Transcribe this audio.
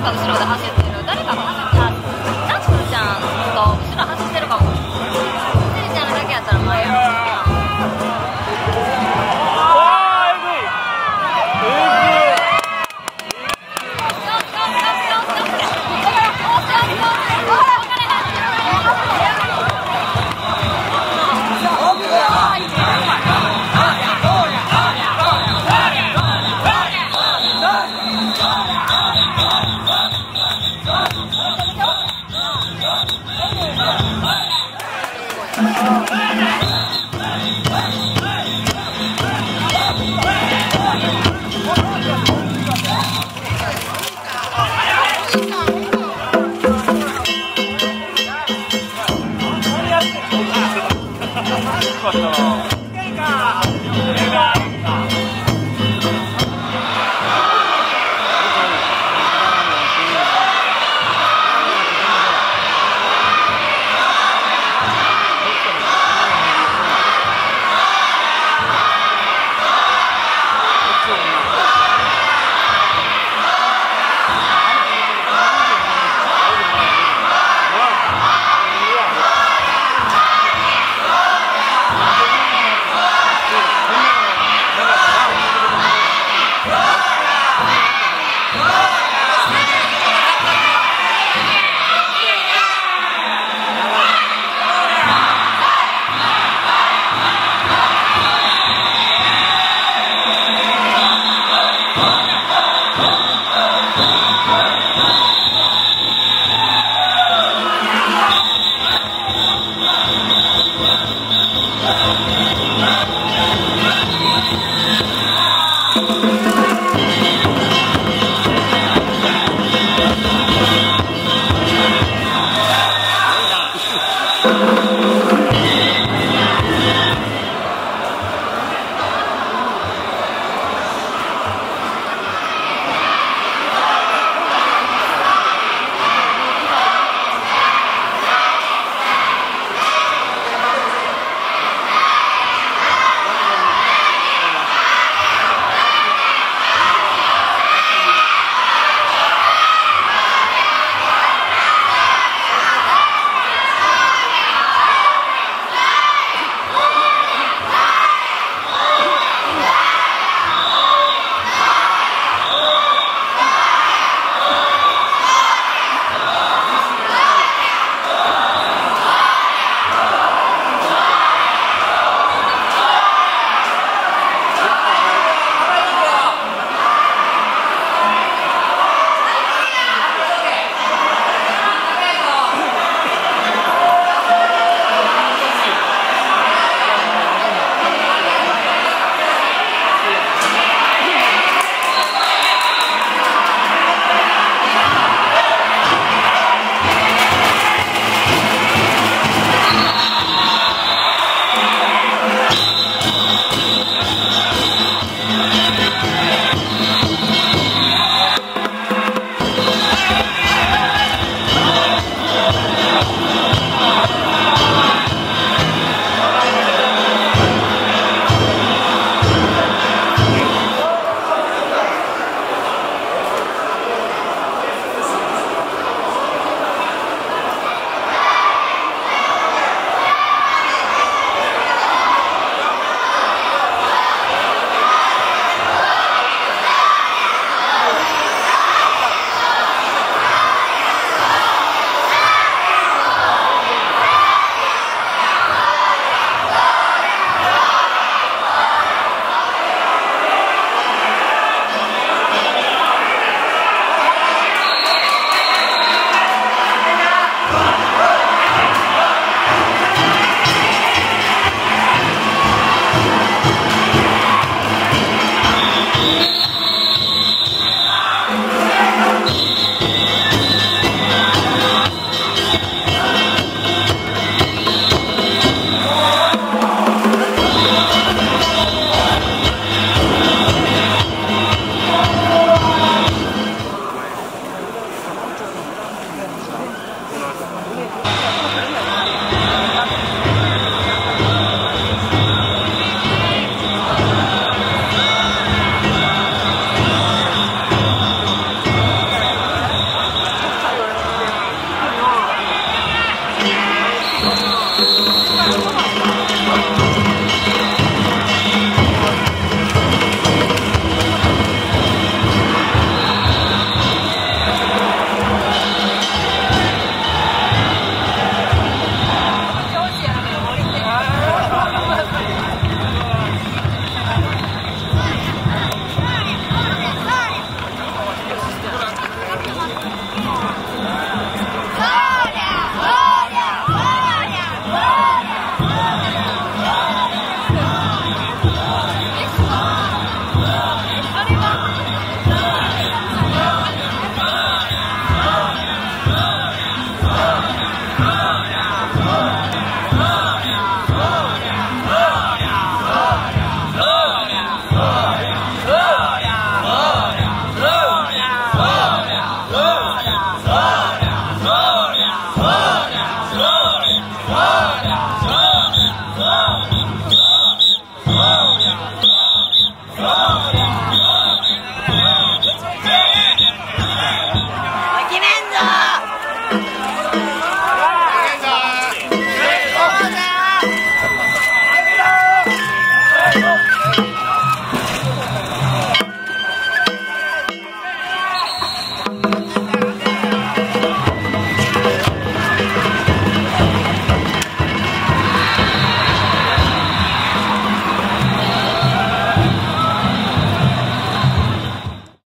か後ろで走ってる誰かがかった。